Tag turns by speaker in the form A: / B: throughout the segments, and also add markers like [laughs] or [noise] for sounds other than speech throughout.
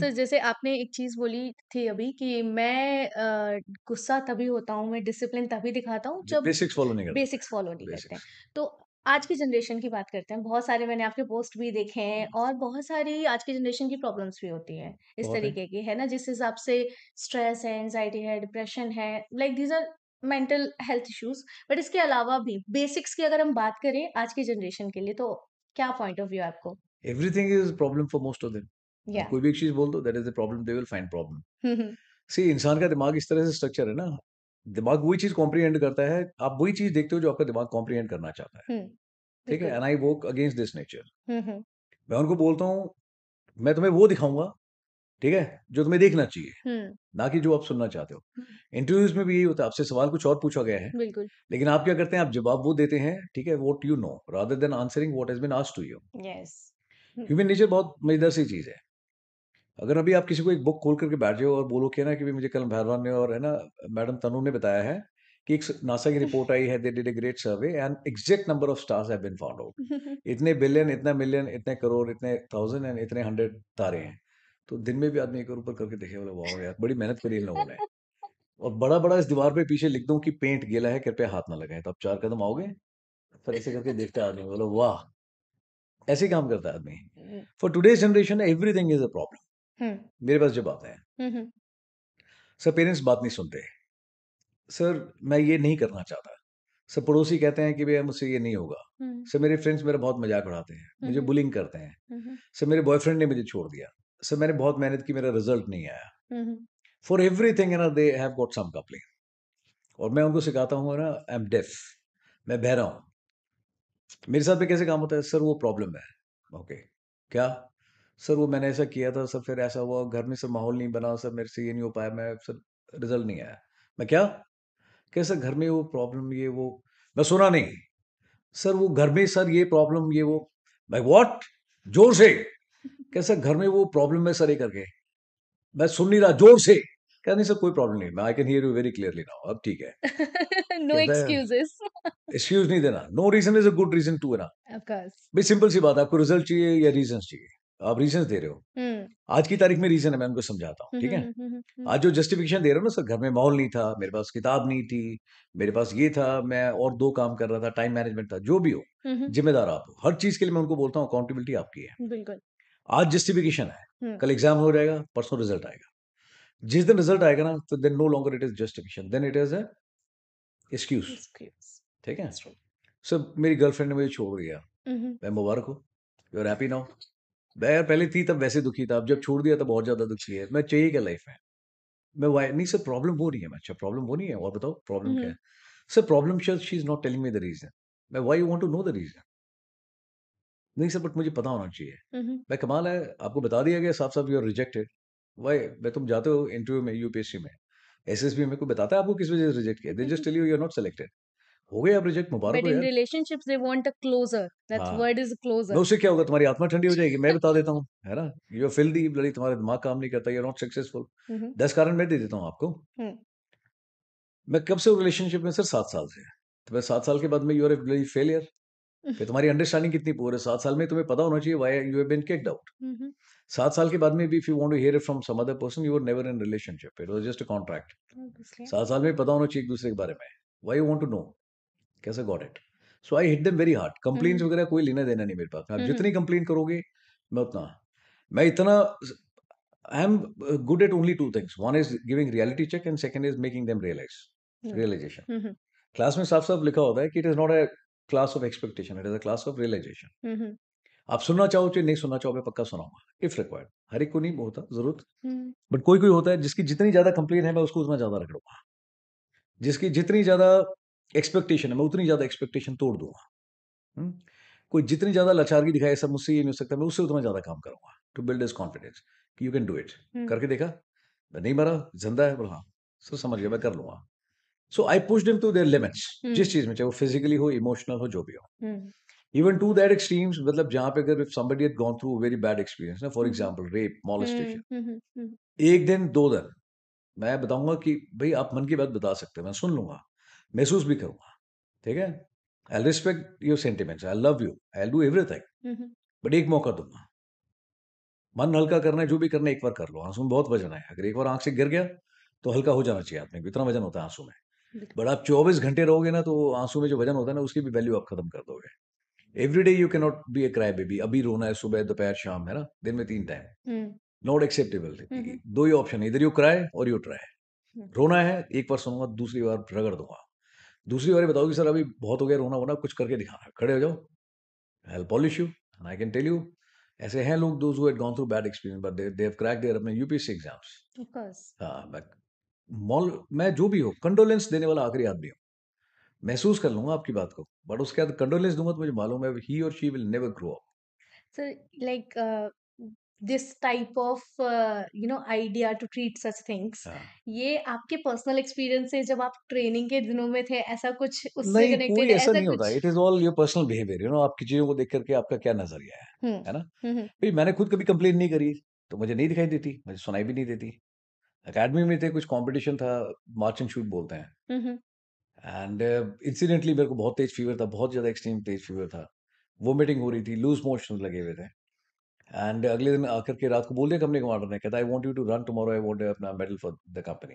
A: Sir जैसे आपने एक चीज़ बोली थी अभी कि मैं अ, गुस्सा तभी होता हूँ, मैं डिसिप्लिन तभी दिखाता हूँ
B: जब बेसिक्स फॉलो नहीं करते
A: बेसिक्स फॉलो नहीं करते हैं।
B: बेसिक्स
A: तो आज की जनरेशन की बात करते हैं। बहुत सारे मैंने आपके पोस्ट भी देखे हैं और बहुत सारी आज की जनरेशन की प्रॉब्लम्स भी होती हैं इस
B: बहुत है
A: तरीके की, है ना? जिस हिसाब से स्ट्रेस है, एनजाइटी है, डिप्रेशन है, like these are mental health issues. But इसके अलावा भी बेसिक्स की अगर हम बात करें आज की जनरेशन के लिए तो क्या पॉइंट ऑफ़ व्यू है आपको?
B: Everything is problem for most of them
A: या
B: कोई भी एक चीज़ बोल दो that is the problem they will find problem. See इंसान का दिमाग इस तरह से स्ट्रक्चर है ना दिमाग वही चीज़ कॉम्प्रीहेंड करता है आप वही चीज़ देखते हो जो आपका दिमाग कॉम्प्रीहेंड करना चाहता है। ठीक है? And I work against this nature. मैं उनको बोलता हूँ मैं तुम्हें वो दिखाऊँगा ठीक है जो तुम्हें देखना चाहिए ना कि जो आप सुनना चाहते हो। इंटरव्यूज़ में भी यही होता है आपसे सवाल कुछ और पूछा गया है
A: बिल्कुल।
B: लेकिन आप क्या करते हैं आप जवाब वो देते हैं ठीक है what you know rather than answering what has been asked to you
A: yes.
B: Human nature बहुत मज़ेदार सी चीज़ है। अगर अभी आप किसी को एक बुक खोल करके बैठ जाओ और बोलो कि ना कि भी मुझे कल भैरवान ने और है ना मैडम तनु ने बताया है कि एक नासा की रिपोर्ट आई है they did a great survey and exact number of stars have been found out इतने बिलियन इतना मिलियन इतने करोड़ इतने थाउज़ेंड एंड इतने हंड्रेड तारे हैं। तो दिन में भी आदमी एक और ऊपर करके देखे बोले वाह यार बड़ी मेहनत करी इन लोगों ने। और बड़ा बड़ा इस दीवार पे पीछे लिख दूँ कि पेंट गीला है कृपया हाथ ना लगाए। तो आप चार कदम आओगे फिर ऐसे करके देखते आदमी बोलो वाह! ऐसे काम करता है आदमी। For today's generation everything is a problem
A: hmm,
B: मेरे पास जब आते हैं।
A: हुँ, हुँ,
B: सर पेरेंट्स बात नहीं सुनते। सर मैं ये नहीं करना चाहता। सर पड़ोसी कहते हैं कि भैया मुझसे ये नहीं होगा। सर मेरे फ्रेंड्स मेरा बहुत मज़ाक उड़ाते हैं मुझे बुलिंग करते हैं। सर मेरे बॉयफ्रेंड ने मुझे छोड़ दिया। सर मैंने बहुत मेहनत की मेरा रिज़ल्ट नहीं आया। फॉर एवरीथिंग ना they have got some complain और मैं उनको सिखाता हूँ ना आई एम डेफ मैं बहरा हूँ। मेरे साथ में कैसे काम होता है? सर वो प्रॉब्लम है। ओके क्या? सर वो मैंने ऐसा किया था सर फिर ऐसा हुआ घर में सर माहौल नहीं बना सर मेरे से ये नहीं हो पाया मैं सर रिज़ल्ट नहीं आया। मैं क्या? कैसे घर में वो प्रॉब्लम ये वो मैं सुना नहीं। सर वो घर में सर ये प्रॉब्लम ये वो मैं वॉट ज़ोर से। कैसे घर में वो प्रॉब्लम है सर ये करके। मैं सुन नहीं रहा ज़ोर से। क्या नहीं सर कोई प्रॉब्लम नहीं मैं I can hear you very clearly now अब ठीक है।
A: नो एक्सक्यूजेस
B: एक्सक्यूज नहीं देना no reason is a good reason to ना।
A: ऑफ़ कोर्स
B: सिंपल सी बात है आपको रिज़ल्ट चाहिए या रीजन चाहिए। आप रीजन दे रहे हो। आज की तारीख में रीजन है मैं उनको समझाता हूँ ठीक
A: है
B: आज जो जस्टिफिकेशन दे रहे हो ना सर घर में माहौल नहीं था मेरे पास किताब नहीं थी मेरे पास ये था मैं और दो काम कर रहा था टाइम मैनेजमेंट था जो भी हो जिम्मेदार आप हो हर चीज़ के लिए मैं उनको बोलता हूँ अकाउंटेबिलिटी आपकी है।
A: बिल्कुल।
B: आज जस्टिफिकेशन है कल एग्ज़ाम हो जाएगा परसों रिज़ल्ट आएगा। जिस दिन रिज़ल्ट आएगा ना तो then no longer it is justification then it is excuse ठीक है। सर मेरी गर्लफ्रेंड ने मुझे छोड़ दिया। मैं मुबारक हूँ यू आर हैप्पी नाउ मैं यार पहले थी तब वैसे दुखी था अब जब छोड़ दिया तब बहुत ज़्यादा दुखी है। मैं चाहिए क्या लाइफ में? मैं वाई नहीं सर प्रॉब्लम हो नहीं है। मैं अच्छा प्रॉब्लम वो नहीं है और बताओ प्रॉब्लम क्या है? सर प्रॉब्लम शायद she is not telling me the reason मैं why you want to know the reason नहीं सर बट मुझे पता होना चाहिए।
A: हुँ, हुँ,
B: मैं कमाल है आपको बता दिया गया साफ़ साफ़ यू आर रिजेक्टेड वाई मैं तुम जाते हो इंटरव्यू में यूपीएससी में। एसएसबी में कोई बताता है आपको किस वजह से रिजेक्ट किया? They just tell you you are not selected हो गए आप reject Mubarak
A: but in relationships they want a closure that's word is closure.
B: उससे क्या होगा तुम्हारी आत्मा ठंडी हो जाएगी मैं बता देता हूँ है ना? यू आर फिल्दी ब्लडी तुम्हारा दिमाग काम नहीं करता यू आर नॉट सक्सेसफुल दस कारण मैं दे देता हूँ आपको। मैं कब से रिलेशनशिप में सर सात साल से तो मैं सात साल के बाद में यू आर ब्लडी फेलियर फिर तुम्हारी अंडरस्टैंडिंग कितनी पुअर है? सात साल में तुम्हें पता होना चाहिए why you have been kicked out सात साल के बाद में भी if you want to hear it from some other person you were never in relationship it was just a contract. सात साल में पता होना चाहिए एक दूसरे के बारे में. Why you want to know कैसे got it? So I hit them very hard.
A: Hmm,
B: complaints
A: hmm,
B: वगैरह कोई लेना देना नहीं मेरे पास। आप जितनी कंप्लेन करोगे मैं उतना। मैं इतना I am good at only two things one is giving reality check and second is making them realise realisation class में साफ़ साफ़ लिखा होता है कि it is not a class of expectation it is a class of realisation आप सुनना चाहो चाहे नहीं सुनना चाहो मैं पक्का सुनाऊँगा इफ़ रिक्वायर्ड हर एक को नहीं होता ज़रूरत। बट कोई कोई होता है जिसकी जितनी ज़्यादा कंप्लेन है मैं उसको उतना ज़्यादा रख लूँगा। जिसकी जितनी ज़्यादा एक्सपेक्टेशन है मैं उतनी ज़्यादा एक्सपेक्टेशन तोड़ दूँगा। हम्म? कोई जितनी ज़्यादा लाचारगी दिखाए सब मुझसे ये नहीं हो सकता मैं उससे उतना ज़्यादा काम करूँगा टू बिल्ड इज़ कॉन्फिडेंस कि यू कैन डू इट करके देखा मैं नहीं मरा ज़िंदा है बोला हाँ सर समझ गया मैं कर लूँगा। So I push them to their limits जिस चीज़ में चाहे वो फिजिकली हो इमोशनल हो जो भी हो। इवन टू दैट एक्सट्रीम्स मतलब जहाँ पे अगर somebody had gone through a very bad experience ना फॉर एग्जांपल रेप
A: हुँ,
B: एक दिन दो दिन मैं बताऊँगा कि भाई आप मन की बात बता सकते हैं मैं सुन लूँगा। महसूस भी करूँगा ठीक है? I respect your sentiments I love you I do everything but एक मौका दूँगा। मन हल्का करना है जो भी करना है एक बार कर लो। आँसू में बहुत वज़न है अगर एक बार आँख से गिर गया तो हल्का हो जाना चाहिए आदमी को इतना वज़न होता है आँसू में। बट आप 24 घंटे रहोगे ना तो आँसू में जो वज़न होता है ना उसकी भी वैल्यू आप खत्म कर दोगे। Every day you can not be a cry baby अभी रोना है सुबह दोपहर शाम है ना? दिन में तीन टाइम नॉट एक्सेप्टेबल दो ही ऑप्शन है। इधर यू क्राई और यू ट्राई रोना है एक बार सुनूँगा दूसरी बार रगड़ दूँगा। दूसरी बार बताओ कि सर अभी बहुत हो गया रोना वोना कुछ करके दिखाना है। खड़े हो जाओ। I'll polish you and I can tell you ऐसे हैं लोग who had gone through bad experience but they they have cracked अपने यूपीएससी एग्ज़ाम्स
A: of course
B: हाँ मॉल मैं जो भी हो कंडोलेंस देने वाला आखिरी आदमी हूँ। महसूस कर लूँगा आपकी बात को बट उसके बाद कंडोलेंस दूँगा तो मुझे मालूम है ही और she will never grow up
A: So, like uh, this type of uh, you know idea to treat such things,
B: हाँ।
A: ये आपके पर्सनल एक्सपीरियंस से जब आप ट्रेनिंग के दिनों में थे ऐसा कुछ उससे
B: नहीं
A: कनेक्टेड
B: कोई ऐसा
A: ऐसा
B: नहीं होता। It is all your personal behaviour you know आपकी चीज़ों को देख करके आपका क्या नज़रिया है है ना? भाई मैंने खुद कभी कंप्लेन नहीं करी तो मुझे नहीं दिखाई देती मुझे सुनाई भी नहीं देती। अकेडमी में थे कुछ कंपटीशन था मार्च एंड शूट बोलते हैं। एंड इंसिडेंटली मेरे को बहुत तेज फीवर था बहुत ज़्यादा एक्सट्रीम तेज फीवर था। वोमिटिंग हो रही थी लूज मोशन लगे हुए थे। एंड अगले दिन आकर के रात को बोल दिया कंपनी कमांडर ने कहता I want you to run tomorrow I want अपना मेडल फॉर द कंपनी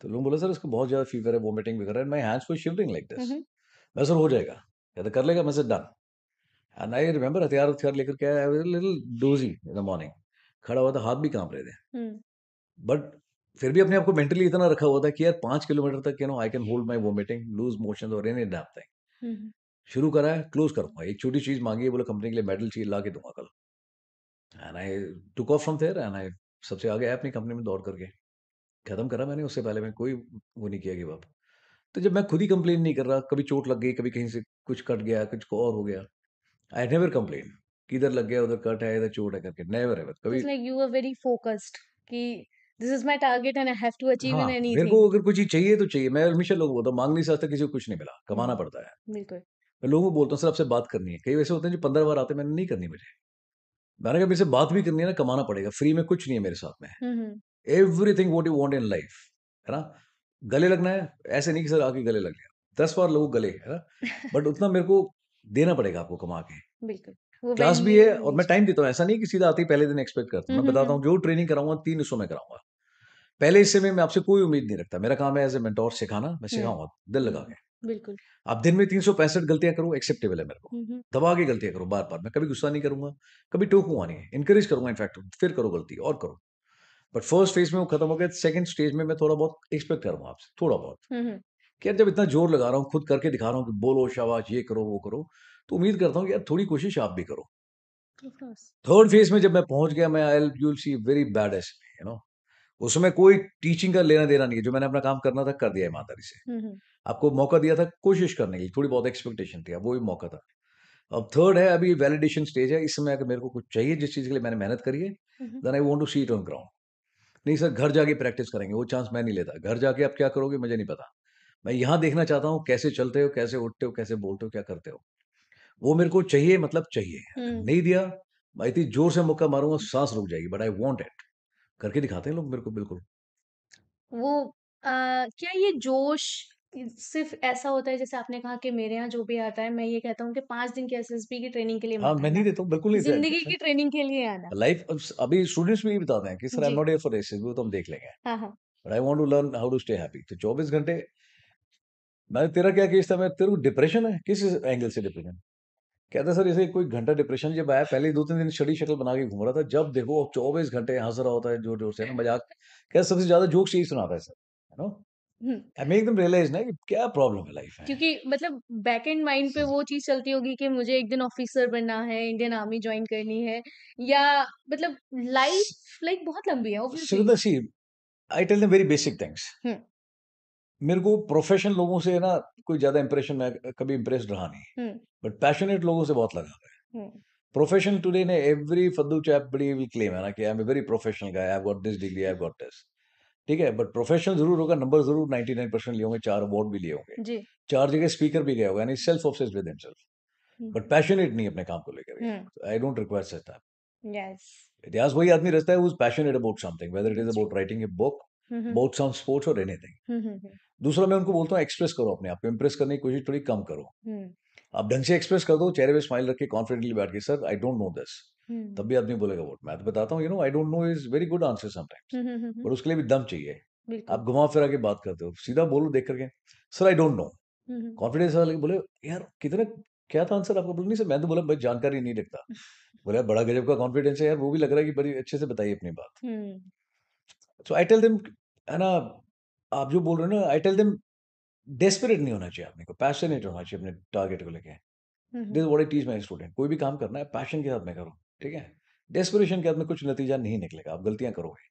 B: तो लोग बोला सर इसको बहुत ज़्यादा फीवर है वोमिटिंग भी कर रहा है my hands were shivering like this
A: hmm.
B: मैं सर हो जाएगा। कहता कर लेगा मैं sir done and I remember हथियार हथियार लेकर के आया little dozy in the morning खड़ा हुआ था हाथ भी काँप रहे थे।
A: हम्म।
B: बट फिर भी अपने आप को मेंटली इतना रखा हुआ था कि यार पाँच किलोमीटर तक you know I can hold my vomiting loose motion और एनी डैम थिंग
A: हम्म।
B: शुरू करा है क्लोज करूँगा। एक छोटी चीज़ मांगी है बोला कंपनी के लिए मेडल चाहिए ला के दूँगा कल। And I took off from there and I सबसे आगे आया अपनी कंपनी में दौड़ करके। खत्म करा मैंने उससे पहले मैं कोई वो नहीं किया गिव अप तो जब मैं खुद ही कंप्लेन नहीं कर रहा कभी चोट लग गई कभी कहीं से कुछ कट गया कुछ को और हो गया आई नेवर कंप्लेन किधर लग गया उधर कट है इधर चोट है करके। नेवर एवर कभी
A: like you were very focused कि this is my target and I have to achieve
B: हाँ
A: in
B: मेरे को अगर कुछ चीज़ चाहिए तो चाहिए। मैं हमेशा लोगों को बोलता मांगने से आज तक किसी को कुछ नहीं मिला। कमाना
A: हम्म
B: पड़ता है।
A: बिल्कुल।
B: मैं लोगों को बोलता हूँ सर आपसे बात करनी है। कई वैसे होते हैं जो पंद्रह बार आते हैं मैंने नहीं करनी मुझे। मैंने कहा मेरे से बात भी करनी है ना कमाना पड़ेगा। फ्री में कुछ नहीं है मेरे साथ में। Everything what you want in life है ना? गले लगना है ऐसे नहीं कि सर आके गले लग गया। दस बार लोग गले है ना? बट उतना मेरे को देना पड़ेगा आपको कमा के। [laughs]
A: बिल्कुल
B: क्लास भी है और मैं टाइम देता हूँ ऐसा नहीं कि सीधा आते ही पहले दिन एक्सपेक्ट करता हूँ। मैं बताता हूँ। जो ट्रेनिंग कराऊँगा तीन हिस्सों में कराऊँगा। पहले हिस्से में मैं आपसे कोई उम्मीद नहीं रखता। मेरा काम है एज ए मेंटोर सिखाना मैं सिखाऊँगा दिल लगा के।
A: बिल्कुल।
B: आप दिन में तीन सौ पैंसठ गलतियाँ करो एक्सेप्टेबल है मेरे को। दबा के गलतियाँ करो बार बार मैं कभी गुस्सा नहीं करूँगा कभी टोकूँगा नहीं इनकरेज करूँगा इनफैक्ट फिर करो गलती और करो। बट फ़र्स्ट फ़ेज़ में वो खत्म हो गया सेकंड स्टेज में मैं थोड़ा बहुत एक्सपेक्ट करूँगा आपसे थोड़ा बहुत। कि यार जब इतना ज़ोर लगा रहा हूँ खुद करके दिखा रहा हूँ कि बोलो शाबाश ये करो वो करो तो उम्मीद करता हूँ कि यार थोड़ी कोशिश आप भी करो। थर्ड फ़ेज़ में जब मैं पहुँच गया मैं I you see very bad as you know उसमें कोई टीचिंग का लेना देना नहीं है जो मैंने अपना काम करना था कर दिया ईमानदारी से। आपको मौका दिया था कोशिश करने की थोड़ी बहुत एक्सपेक्टेशन थी वो भी मौका था। अब थर्ड है अभी वैलिडेशन स्टेज है इस समय अगर मेरे को कुछ चाहिए जिस चीज़ के लिए मैंने मेहनत करी है then I want to see it on ground नहीं सर घर जाके प्रैक्टिस करेंगे वो चांस मैं नहीं लेता। घर जाके आप क्या करोगे मुझे नहीं पता। मैं यहाँ देखना चाहता हूँ कैसे चलते हो कैसे उठते हो कैसे बोलते हो क्या करते हो। वो मेरे को चाहिए मतलब चाहिए। नहीं दिया मैं इतनी ज़ोर से मुक्का मारूँगा सांस रुक जाएगी बट आई वॉन्ट इट करके दिखाते हैं लोग मेरे को बिल्कुल।
A: वो आ, क्या ये जोश सिर्फ़ ऐसा होता है जैसे आपने कहा कि मेरे यहाँ जो भी आता है मैं ये कहता हूँ कि पाँच दिन की एसएसबी की ट्रेनिंग के लिए
B: हाँ
A: मत
B: मैं नहीं देता हूँ बिल्कुल नहीं
A: ज़िंदगी की ट्रेनिंग के लिए आना।
B: लाइफ अभी स्टूडेंट्स भी यही बताते हैं कि सर आई एम
A: जी।
B: नॉट हियर फॉर रेसेस वो तो हम देख लेंगे।
A: हाँ हाँ।
B: But I want to learn how to stay happy तो 24 घंटे मैं तेरा क्या केस था? मैं तेरे को डिप्रेशन है? किस एंगल से डिप्रेशन कहता सर जैसे कोई घंटा डिप्रेशन जब आया पहले दो तीन दिन छड़ी शक्ल बना के घूम रहा था जब देखो चौबीस घंटे हंस रहा होता है ज़ोर ज़ोर से ना मज़ाक। क्या सबसे ज़्यादा जोक्स यही सुनाता है sir you know?
A: Hmm.
B: I make them realise ना कि क्या प्रॉब्लम है लाइफ में।
A: क्योंकि मतलब बैक एंड माइंड पे वो चीज़ चलती होगी कि मुझे एक दिन ऑफिसर बनना है इंडियन आर्मी ज्वाइन करनी है या मतलब लाइफ लाइक बहुत लंबी है obviously
B: I tell them very basic things मेरे को प्रोफेशन लोगों से ना कोई ज़्यादा इंप्रेशन में कभी इंप्रेस्ड रहा नहीं। बट पैशनेट लोगों से बहुत लगा है। प्रोफेशन टुडे ने एवरी फद्दू चैप बड़ी विल क्लेम है ना कि I am very professional guy I have got this degree I have got this ठीक है बट प्रोफेशनल ज़रूर होगा नंबर ज़रूर 99 परसेंट लिए होंगे चार अवार्ड भी लिए होंगे।
A: जी।
B: चार जगह स्पीकर भी गए होगा यानी self obsessed with himself but passionate नहीं अपने काम को लेकर I don't require such that
A: yes
B: वही आदमी रहता है who is passionate about something whether it is about writing a book about some sports और एनीथिंग दूसरा मैं उनको बोलता हूँ एक्सप्रेस करो अपने आप को इंप्रेस करने की कोशिश थोड़ी कम करो
A: हम्म
B: आप ढंग से एक्सप्रेस कर दो चेहरे पे स्माइल रख के कॉन्फिडेंटली बैठ के sir I don't know this तब भी आदमी बोलेगा व्हाट? मैं तो बताता हूँ you know I don't know is very good answer sometimes. पर उसके लिए भी दम चाहिए। आप घुमा-फिरा के बात करते हो, सीधा बोलो देख करके sir I don't know. Confidence वाले बोले, यार कितने क्या था आंसर आपको बोले नहीं सर मैं तो बोला मैं जानकारी नहीं रखता। [laughs] बोला बड़ा गज़ब का कॉन्फिडेंस है यार, वो भी लग रहा है कि बड़ी अच्छे से बताइए अपनी बात। सो आई टेल देम है ना, आप जो बोल रहे हो ना आई टेल देम डेस्परेट नहीं होना चाहिए आपने को, पैशनेट होना चाहिए अपने टारगेट को लेके। This what I teach my student कोई भी काम करना है पैशन के साथ में करो, ठीक है? डेस्परेशन के साथ में कुछ नतीजा नहीं निकलेगा, आप गलतियाँ करोगे।